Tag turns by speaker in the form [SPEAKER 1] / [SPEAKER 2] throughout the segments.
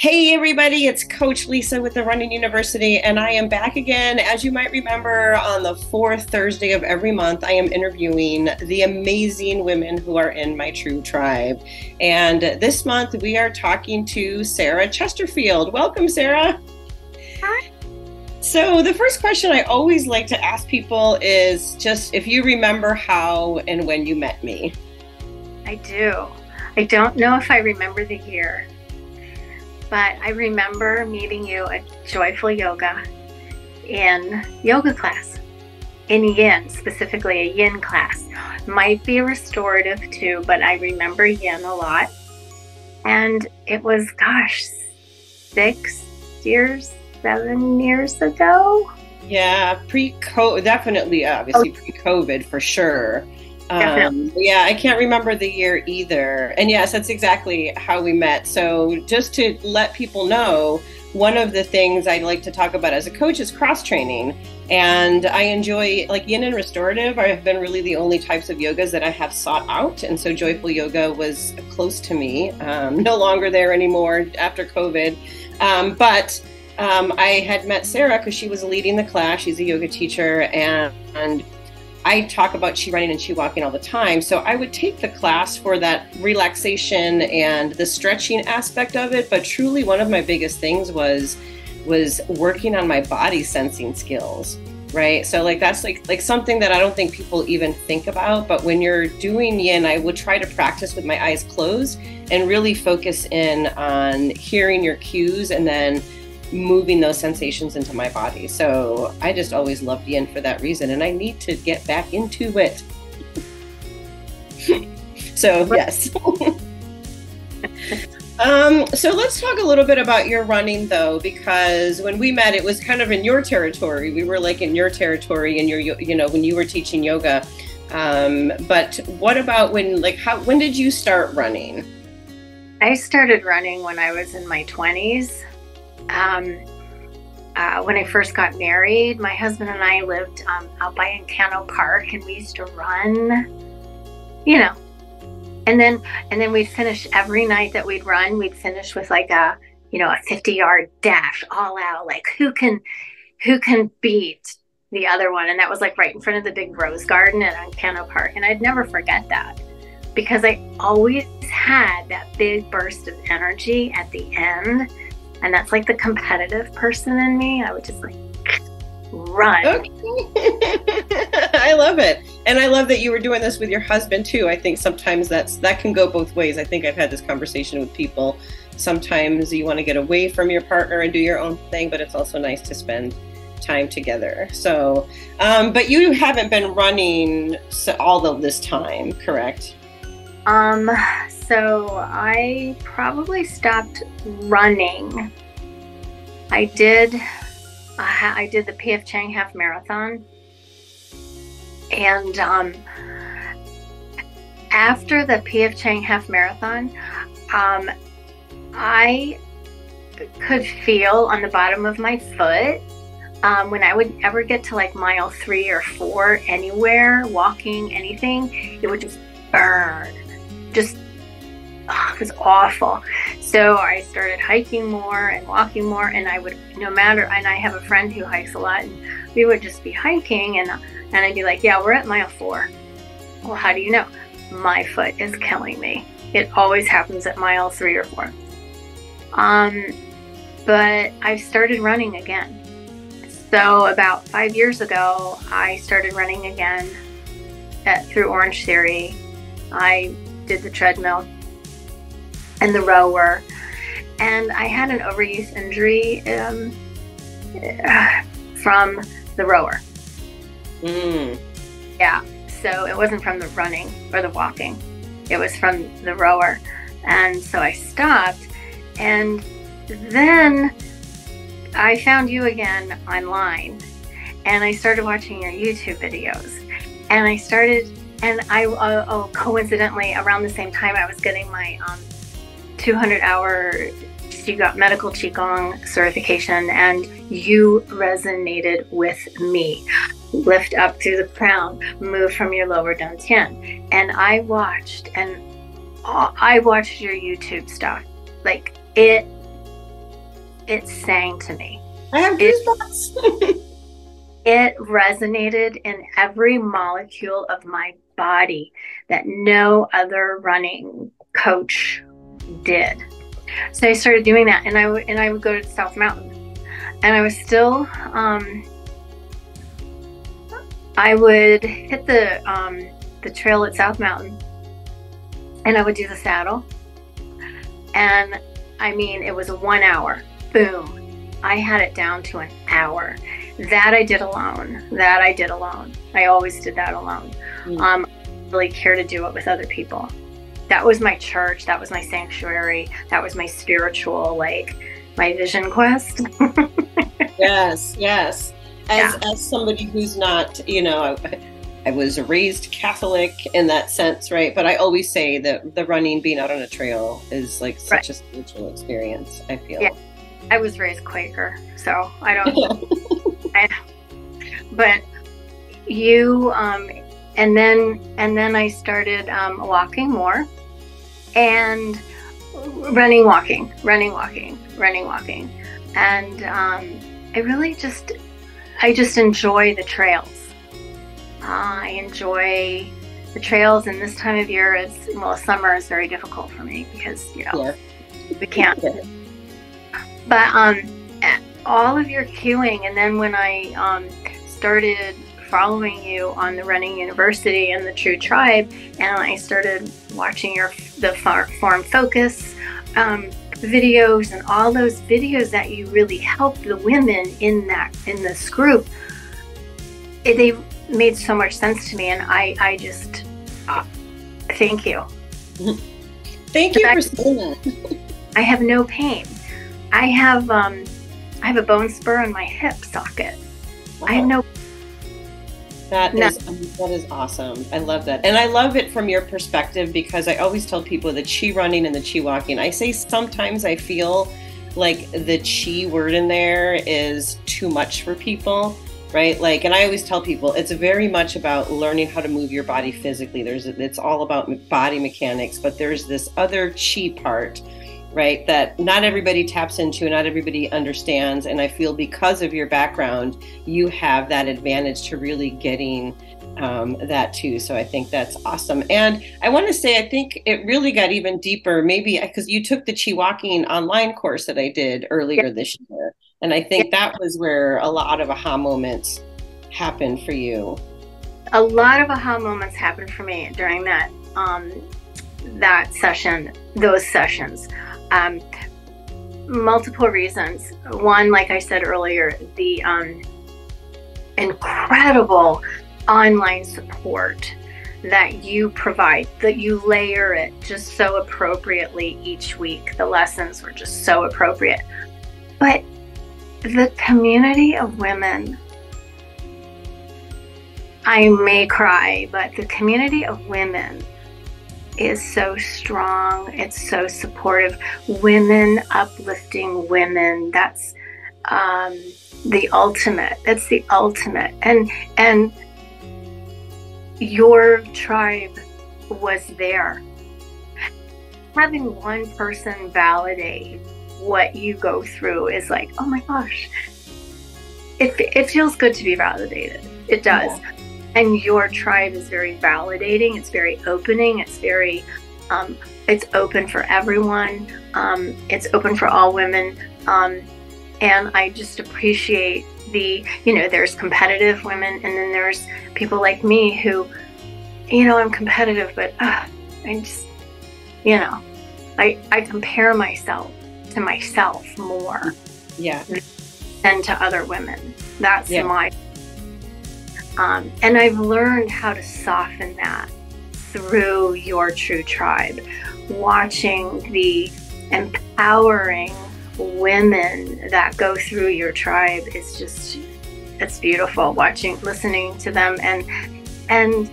[SPEAKER 1] Hey, everybody, it's Coach Lisa with the Running University, and I am back again. As you might remember, on the fourth Thursday of every month, I am interviewing the amazing women who are in my TRU Tribe. And this month, we are talking to Sarah Chesterfield. Welcome, Sarah.
[SPEAKER 2] Hi.
[SPEAKER 1] So, the first question I always like to ask people is just if you remember how and when you met me.
[SPEAKER 2] I do. I don't know if I remember the year but I remember meeting you at Joyful Yoga in yoga class, in yin, specifically a yin class. Might be restorative too, but I remember yin a lot. And it was, gosh, six years, seven years ago.
[SPEAKER 1] Yeah, pre COVID, definitely, obviously oh. pre COVID for sure. Um, yeah, I can't remember the year either. And yes, that's exactly how we met. So, just to let people know, one of the things I like to talk about as a coach is cross training. And I enjoy, like yin and restorative, I have been really the only types of yogas that I have sought out. And so, joyful yoga was close to me, um, no longer there anymore after COVID. Um, but um, I had met Sarah because she was leading the class. She's a yoga teacher. and, and I talk about chi running and chi walking all the time. So I would take the class for that relaxation and the stretching aspect of it. But truly, one of my biggest things was was working on my body sensing skills right so like that's like like something that i don't think people even think about but when you're doing yin i would try to practice with my eyes closed and really focus in on hearing your cues and then moving those sensations into my body. So I just always loved yin for that reason, and I need to get back into it. so, yes. um, so let's talk a little bit about your running though, because when we met, it was kind of in your territory. We were like in your territory, and your, you know, when you were teaching yoga. Um, but what about when, like, how, when did you start running?
[SPEAKER 2] I started running when I was in my 20s. Um, uh, when I first got married, my husband and I lived um, out by Encanto Park, and we used to run. You know, and then and then we'd finish every night that we'd run. We'd finish with like a you know a fifty yard dash, all out. Like who can who can beat the other one? And that was like right in front of the big rose garden at Encanto Park, and I'd never forget that because I always had that big burst of energy at the end and that's like the competitive person in me. I would just like run. Okay.
[SPEAKER 1] I love it. And I love that you were doing this with your husband too. I think sometimes that's that can go both ways. I think I've had this conversation with people. Sometimes you want to get away from your partner and do your own thing, but it's also nice to spend time together. So, um, but you haven't been running all of this time, correct?
[SPEAKER 2] Um, so I probably stopped running. I did I did the PF Chang half marathon. And um, after the PF Chang half marathon, um, I could feel on the bottom of my foot um, when I would ever get to like mile three or four anywhere, walking, anything, it would just burn. Just oh, it was awful. So I started hiking more and walking more, and I would no matter. And I have a friend who hikes a lot, and we would just be hiking, and and I'd be like, "Yeah, we're at mile four. Well, how do you know? My foot is killing me. It always happens at mile three or four. Um, but I started running again. So about five years ago, I started running again at, through Orange Theory. I did the treadmill and the rower. And I had an overuse injury um, from the rower.
[SPEAKER 1] Mm.
[SPEAKER 2] Yeah. So it wasn't from the running or the walking, it was from the rower. And so I stopped. And then I found you again online and I started watching your YouTube videos. And I started, and I, uh, oh, coincidentally, around the same time, I was getting my um, 200 hour you got medical qigong certification and you resonated with me lift up through the crown move from your lower dantian and i watched and i watched your youtube stuff like it it sang to me.
[SPEAKER 1] I have goosebumps.
[SPEAKER 2] It, resonated in every molecule of my body that no other running coach did. So I started doing that, and I would and I would go to South Mountain, and I was still. Um, I would hit the um, the trail at South Mountain, and I would do the saddle, and I mean it was one hour. Boom, I had it down to an hour. That I did alone. That I did alone. I always did that alone. Mm. Um, really care to do it with other people that was my church that was my sanctuary that was my spiritual like my vision quest
[SPEAKER 1] yes yes as, yeah. as somebody who's not you know I, I, was raised catholic in that sense right but i always say that the running being out on a trail is like such right. a spiritual experience i feel yeah.
[SPEAKER 2] I was raised quaker so i don't I, but you um and then and then i started um, walking more and running, walking, running, walking, running, walking. And um, I really just, I just enjoy the trails. Uh, I enjoy the trails, and this time of year is, well, summer is very difficult for me because, you know, yeah. we can't. Yeah. But um, all of your cueing, and then when I um, started following you on the Running University and the TRU Tribe, and I started watching your the Form Focus um, videos and all those videos that you really helped the women in that in this group. It, they made so much sense to me, and I I just uh, thank you.
[SPEAKER 1] Thank you for saying that.
[SPEAKER 2] I have no pain. I have um, I have a bone spur in my hip socket. Wow. I have no
[SPEAKER 1] that no. is um, that is awesome. I love that, and I love it from your perspective because I always tell people the chi running and the chi walking. I say sometimes I feel like the chi word in there is too much for people, right? Like, and I always tell people it's very much about learning how to move your body physically. There's it's all about body mechanics, but there's this other chi part right? That not everybody taps into, not everybody understands. And I feel because of your background, you have that advantage to really getting um, that too. So I think that's awesome. And I want to say, I think it really got even deeper, maybe because you took the Chi Walking online course that I did earlier yeah. this year. And I think yeah. that was where a lot of aha moments happened for you.
[SPEAKER 2] A lot of aha moments happened for me during that um, that session, those sessions. Um, multiple reasons. One, like I said earlier, the um, incredible online support that you provide, that you layer it just so appropriately each week. The lessons were just so appropriate. But the community of women, I may cry, but the community of women is so strong. It's so supportive. Women uplifting women. That's um, the ultimate. That's the ultimate. And and your tribe was there. Having one person validate what you go through is like, oh my gosh, it, it feels good to be validated. It does. Yeah and your tribe is very validating it's very opening it's very um, it's open for everyone um, it's open for all women um, and i just appreciate the you know there's competitive women and then there's people like me who you know i'm competitive but uh, i just you know i i compare myself to myself more
[SPEAKER 1] yeah
[SPEAKER 2] than to other women that's yeah. my um, and I've learned how to soften that through your TRU Tribe, watching the empowering women that go through your tribe is just it's beautiful watching listening to them and and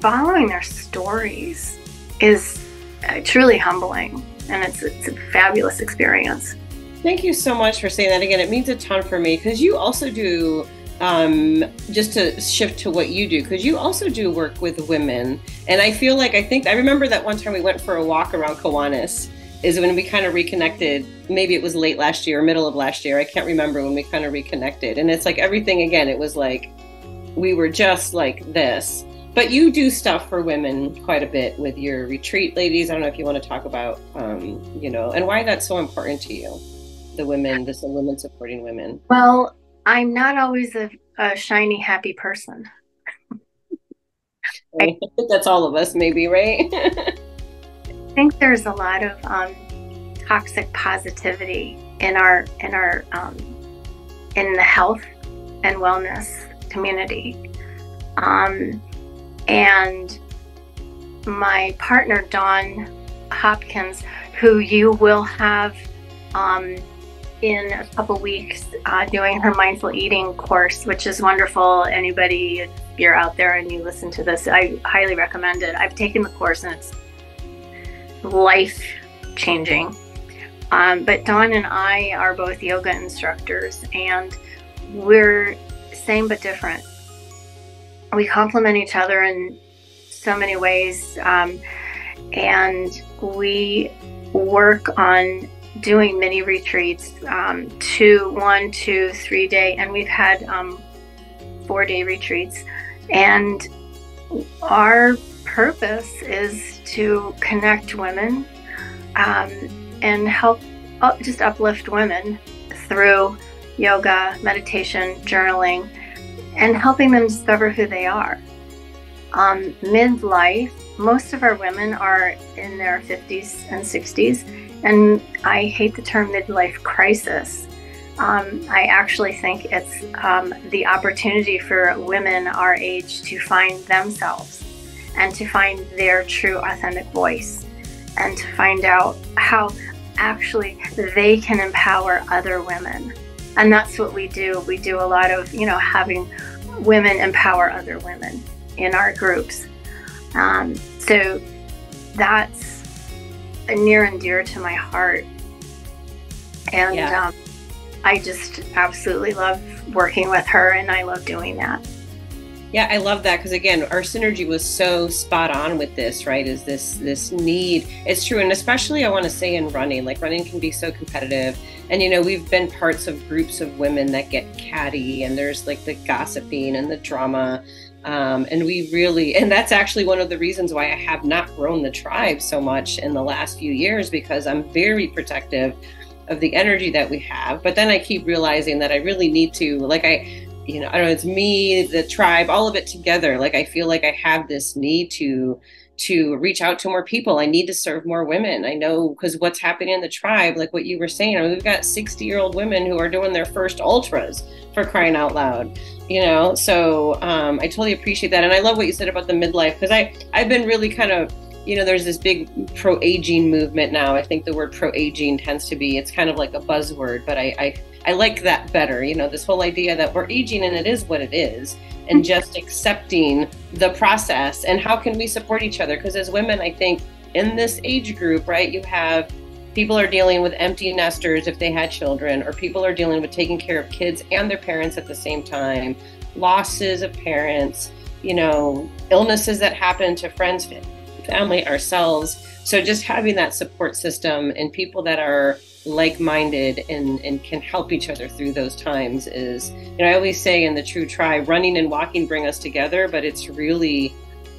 [SPEAKER 2] following their stories is uh, truly humbling and it's, it's a fabulous experience.
[SPEAKER 1] Thank you so much for saying that again. It means a ton for me because you also do um, just to shift to what you do, because you also do work with women. And I feel like I think I remember that one time we went for a walk around Kiwanis is when we kind of reconnected. Maybe it was late last year, or middle of last year. I can't remember when we kind of reconnected. And it's like everything again, it was like we were just like this. But you do stuff for women quite a bit with your retreat ladies. I don't know if you want to talk about, um, you know, and why that's so important to you, the women, this women supporting women.
[SPEAKER 2] Well, I'm not always a, a shiny, happy person.
[SPEAKER 1] I think that's all of us, maybe, right?
[SPEAKER 2] I think there's a lot of um, toxic positivity in our in our um, in the health and wellness community, um, and my partner Dawn Hopkins, who you will have um, in a couple weeks uh, doing her mindful eating course, which is wonderful. Anybody, if you're out there and you listen to this, I highly recommend it. I've taken the course and it's life changing. Um, but Dawn and I are both yoga instructors, and we're same but different. We complement each other in so many ways, um, and we work on doing mini retreats, um, two, one, two, three day, and we've had um, four day retreats. And our purpose is to connect women um, and help just uplift women through yoga, meditation, journaling, and helping them discover who they are. Um, midlife, most of our women are in their 50s and 60s, and I hate the term midlife crisis. Um, I actually think it's um, the opportunity for women our age to find themselves and to find their true authentic voice and to find out how actually they can empower other women. And that's what we do. We do a lot of, you know, having women empower other women in our groups. Um, so that's near and dear to my heart. And yeah. um, I just absolutely love working with her and I love doing that.
[SPEAKER 1] Yeah, I love that because again, our synergy was so spot on with this, right? Is this this need? It's true, and especially I want to say in running, like running can be so competitive, and you know we've been parts of groups of women that get catty, and there's like the gossiping and the drama, um, and we really, and that's actually one of the reasons why I have not grown the tribe so much in the last few years because I'm very protective of the energy that we have. But then I keep realizing that I really need to, like, I you know, I don't know, it's me, the tribe, all of it together. Like I feel like I have this need to to reach out to more people. I need to serve more women. I know because what's happening in the tribe, like what you were saying, I mean, we've got 60 year old women who are doing their first ultras for crying out loud, you know? So um, I totally appreciate that. And I love what you said about the midlife because I, I've been really kind of, you know, there's this big pro aging movement now. I think the word pro aging tends to be, it's kind of like a buzzword, but I, I I like that better. You know, this whole idea that we're aging and it is what it is, and just accepting the process and how can we support each other? Because as women, I think in this age group, right, you have people are dealing with empty nesters if they had children, or people are dealing with taking care of kids and their parents at the same time, losses of parents, you know, illnesses that happen to friends, family, ourselves. So just having that support system and people that are like-minded and, and can help each other through those times is you know i always say in the TRU Tribe running and walking bring us together but it's really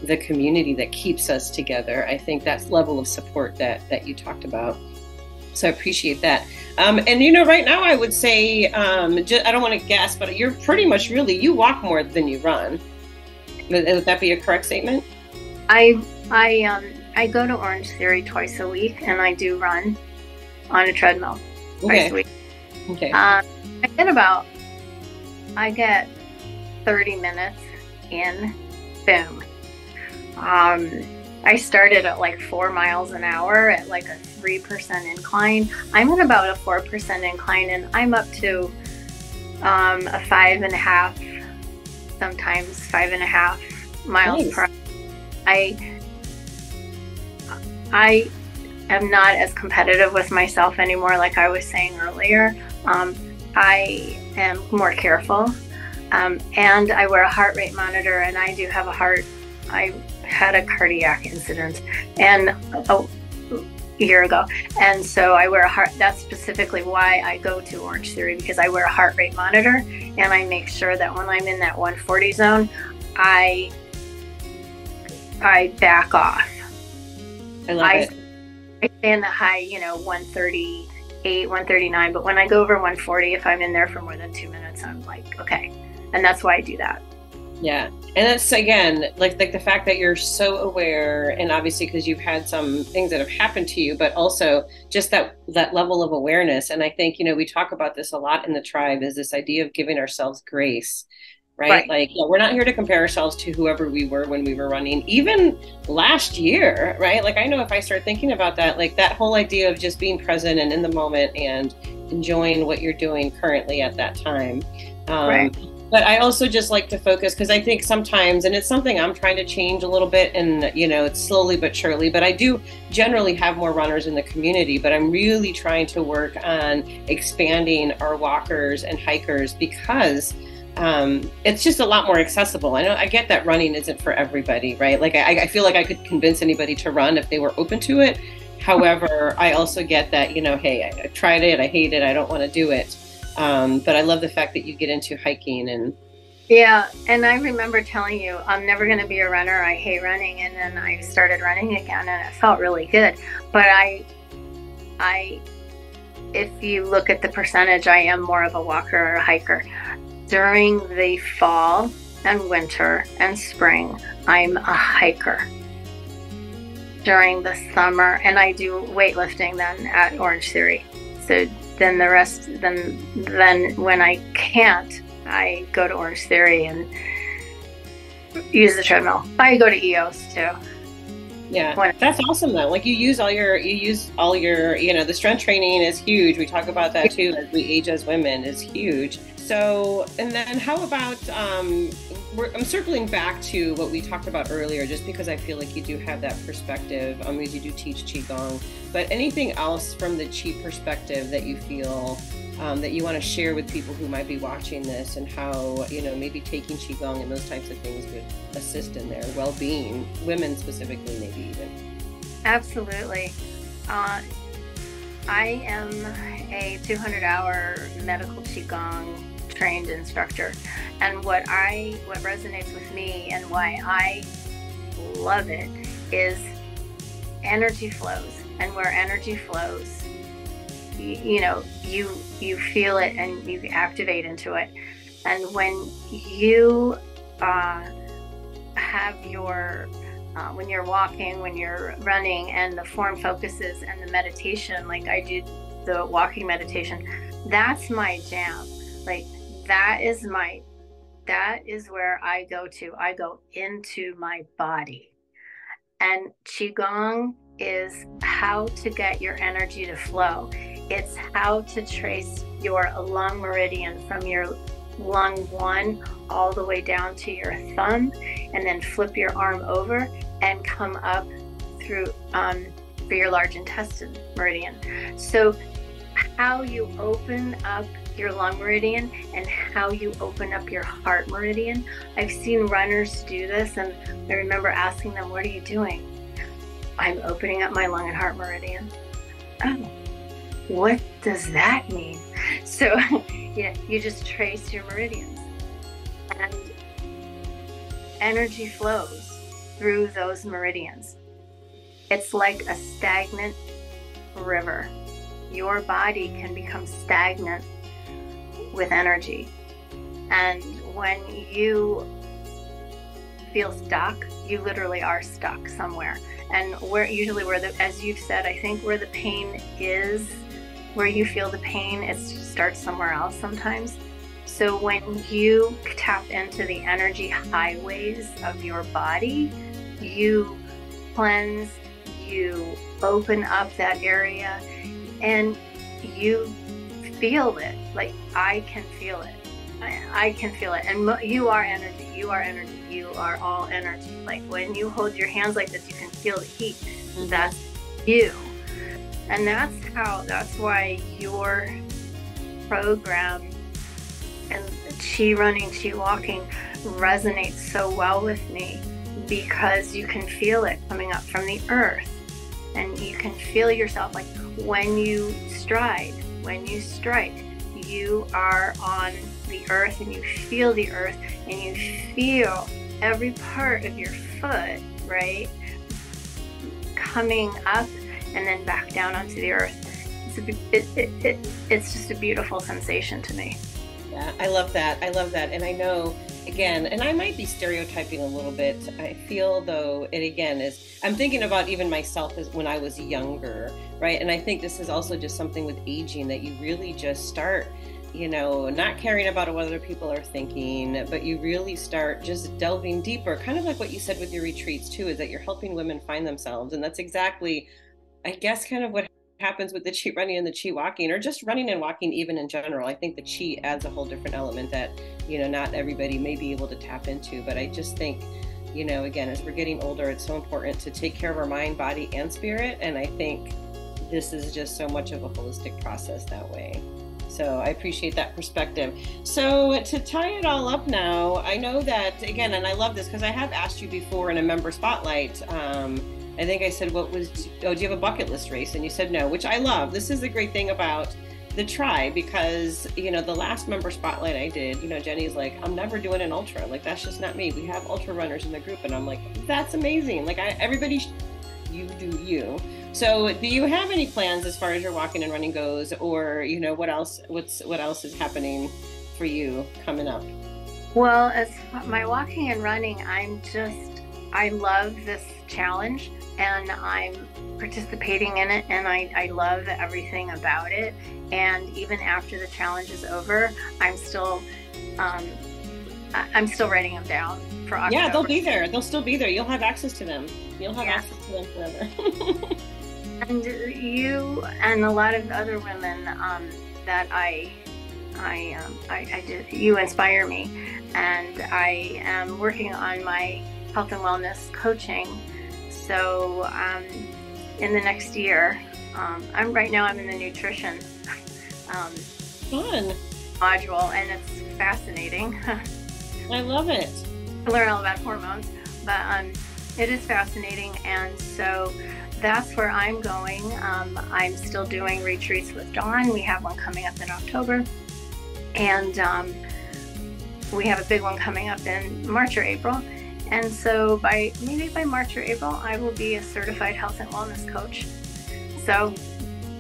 [SPEAKER 1] the community that keeps us together. I think that's level of support that that you talked about. So i appreciate that. Um, and you know right now i would say um, just, i don't want to guess but you're pretty much really you walk more than you run. Would, would that be a correct statement?
[SPEAKER 2] I i um i go to orange theory twice a week and i do run on a treadmill okay. twice a week. Okay. Um, I get about, I get 30 minutes in, boom. Um, I started at like four miles an hour at like a 3% incline. I'm at about a 4% incline and I'm up to um, a five and a half, sometimes five and a half miles nice. per hour. I, I am not as competitive with myself anymore, like I was saying earlier. Um, I am more careful. Um, and I wear a heart rate monitor, and I do have a heart. I had a cardiac incident, and a, year ago. And so I wear a heart, that's specifically why I go to Orange Theory because I wear a heart rate monitor and I make sure that when I'm in that 140 zone, I I back off.
[SPEAKER 1] I love I, it.
[SPEAKER 2] I stay in the high, you know, 138, 139, but when I go over 140, if I'm in there for more than two minutes, I'm like, okay. And that's why I do that.
[SPEAKER 1] Yeah. And that's again, like like the fact that you're so aware and obviously because you've had some things that have happened to you, but also just that that level of awareness. And I think, you know, we talk about this a lot in the tribe is this idea of giving ourselves grace. Right? right. Like, we're not here to compare ourselves to whoever we were when we were running, even last year, right? Like, I know if I start thinking about that, like that whole idea of just being present and in the moment and enjoying what you're doing currently at that time. Um, right but I also just like to focus because I think sometimes, and it's something I'm trying to change a little bit, and you know, it's slowly but surely. But I do generally have more runners in the community, but I'm really trying to work on expanding our walkers and hikers because um, it's just a lot more accessible. I know I get that running isn't for everybody, right? Like I, I feel like I could convince anybody to run if they were open to it. However, I also get that you know, hey, I, I tried it, I hate it, I don't want to do it. Um, but I love the fact that you get into hiking and.
[SPEAKER 2] Yeah, and I remember telling you I'm never going to be a runner. I hate running, and then I started running again, and it felt really good. But I, I, if you look at the percentage, I am more of a walker or a hiker. During the fall and winter and spring, I'm a hiker. During the summer, and I do weightlifting then at Orange Theory. So then the rest then then when I can't, I go to Orange Theory and use the treadmill. I go to EOS too.
[SPEAKER 1] Yeah, when, that's awesome though. Like you use all your you use all your you know the strength training is huge. We talk about that too as we age as women is huge. So and then how about um, I'm circling back to what we talked about earlier, just because I feel like you do have that perspective. Um, you do teach qigong, but anything else from the chi perspective that you feel um, that you want to share with people who might be watching this, and how you know maybe taking qigong and those types of things would assist in their well-being, women specifically, maybe even.
[SPEAKER 2] Absolutely. Uh, I am a 200-hour medical qigong trained instructor. And what I what resonates with me and why I love it is energy flows. And where energy flows, you, you know, you you feel it and you activate into it. And when you uh, have your uh, when you're walking, when you're running, and the form focuses and the meditation, like I do the walking meditation, that's my jam. Like that is my that is where I go to. I go into my body. And Qigong is how to get your energy to flow. It's how to trace your lung meridian from your lung one all the way down to your thumb, and then flip your arm over and come up through um, for your large intestine meridian. So, how you open up your lung meridian and how you open up your heart meridian. I've seen runners do this, and I remember asking them, What are you doing? I'm opening up my lung and heart meridian. Oh, what does that mean? So, yeah, you just trace your meridians, and energy flows through those meridians. It's like a stagnant river. Your body can become stagnant with energy. And when you feel stuck, you literally are stuck somewhere. And where usually where the as you've said, I think where the pain is, where you feel the pain, it starts somewhere else sometimes. So when you tap into the energy highways of your body, you cleanse, you open up that area, and you feel it. Like I can feel it. I, I can feel it. And you are energy. You are energy. You are all energy. Like when you hold your hands like this, you can feel the heat. Mm-hmm. That's you. And that's how, that's why your program and Chi running, Chi walking resonates so well with me because you can feel it coming up from the earth and you can feel yourself like when you stride, when you strike, you are on the earth and you feel the earth and you feel every part of your foot, right? Coming up and then back down onto the earth. It's, a, it, it, it, it's just a beautiful sensation to me.
[SPEAKER 1] Yeah, I love that. I love that. And I know, again, and I might be stereotyping a little bit. I feel, though, it again is, I'm thinking about even myself as when I was younger, right? And I think this is also just something with aging that you really just start you know, not caring about what other people are thinking, but you really start just delving deeper, kind of like what you said with your retreats too, is that you're helping women find themselves. And that's exactly, I guess, kind of what happens with the chi running and the chi walking, or just running and walking even in general. I think the chi adds a whole different element that, you know, not everybody may be able to tap into. But I just think, you know, again, as we're getting older, it's so important to take care of our mind, body, and spirit. And I think this is just so much of a holistic process that way. So I appreciate that perspective. So to tie it all up now, I know that again, and I love this because I have asked you before in a member spotlight. Um, I think I said, "What was? Oh, do you have a bucket list race?" And you said no, which I love. This is the great thing about the try because you know the last member spotlight I did, you know, Jenny's like, "I'm never doing an ultra. Like that's just not me. We have ultra runners in the group," and I'm like, "That's amazing. Like I, everybody, you do you." So, do you have any plans as far as your walking and running goes, or you know what else? What's what else is happening for you coming up?
[SPEAKER 2] Well, as my walking and running, I'm just I love this challenge, and I'm participating in it, and I I love everything about it. And even after the challenge is over, I'm still um, I'm still writing them down for October.
[SPEAKER 1] Yeah, they'll be there. They'll still be there. You'll have access to them. You'll have yeah. access to them forever.
[SPEAKER 2] and you and a lot of other women um, that I, I, um, I, I did, you inspire me, and I am working on my health and wellness coaching. So um, in the next year, um, I'm right now I'm in the nutrition
[SPEAKER 1] um, fun
[SPEAKER 2] module, and it's fascinating.
[SPEAKER 1] I love it.
[SPEAKER 2] I learn all about hormones, but um, it is fascinating, and so that's where I'm going. Um, I'm still doing retreats with Dawn. We have one coming up in October, and um, we have a big one coming up in March or April. And so by maybe by March or April, I will be a certified health and wellness coach. So,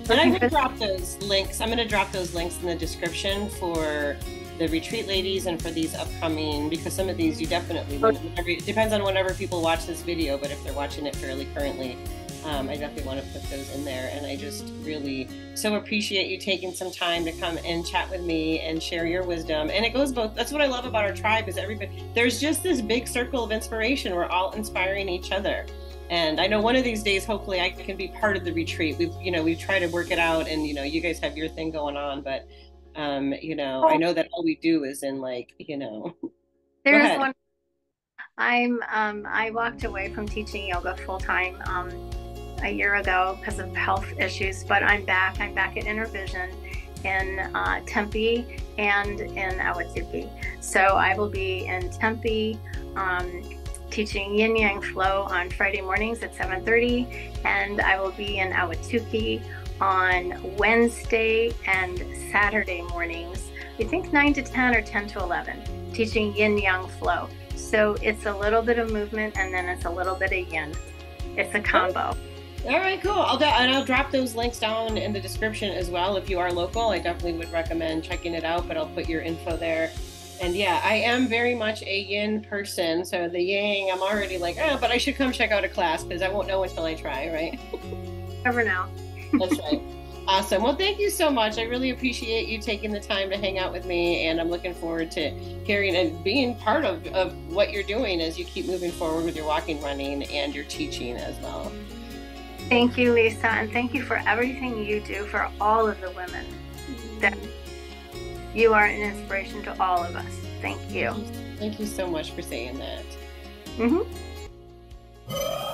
[SPEAKER 1] and I'm to drop those links. I'm going to drop those links in the description for the retreat ladies and for these upcoming because some of these you definitely oh. it depends on whenever people watch this video but if they're watching it fairly currently um, I definitely want to put those in there. And I just really so appreciate you taking some time to come and chat with me and share your wisdom. And it goes both. That's what I love about our tribe is everybody. There's just this big circle of inspiration. We're all inspiring each other. And I know one of these days, hopefully, I can be part of the retreat. We've, you know, we've tried to work it out, and you know, you guys have your thing going on, but, um, you know, I know that all we do is in like, you know.
[SPEAKER 2] There's one. I'm um, I walked away from teaching yoga full time um, a year ago because of health issues, but I'm back. I'm back at InnerVision in uh, Tempe and in Ahwatukee. So I will be in Tempe um, teaching Yin Yang Flow on Friday mornings at 7:30, and I will be in Ahwatukee on Wednesday and Saturday mornings. I think 9 to 10 or 10 to 11, teaching Yin Yang Flow. So it's a little bit of movement and then it's a little bit of yin. It's a combo.
[SPEAKER 1] All right, cool. I'll do, and I'll drop those links down in the description as well. If you are local, I definitely would recommend checking it out. But I'll put your info there. And yeah, I am very much a yin person. So the yang, I'm already like, oh, but I should come check out a class because I won't know until I try, right?
[SPEAKER 2] Never know.
[SPEAKER 1] That's right. Awesome. Well, thank you so much. I really appreciate you taking the time to hang out with me, and I'm looking forward to hearing and being part of, of what you're doing as you keep moving forward with your walking, running, and your teaching as well.
[SPEAKER 2] Thank you, Lisa, and thank you for everything you do for all of the women. That you are an inspiration to all of us. Thank you.
[SPEAKER 1] Thank you so much for saying that.
[SPEAKER 2] Mm-hmm.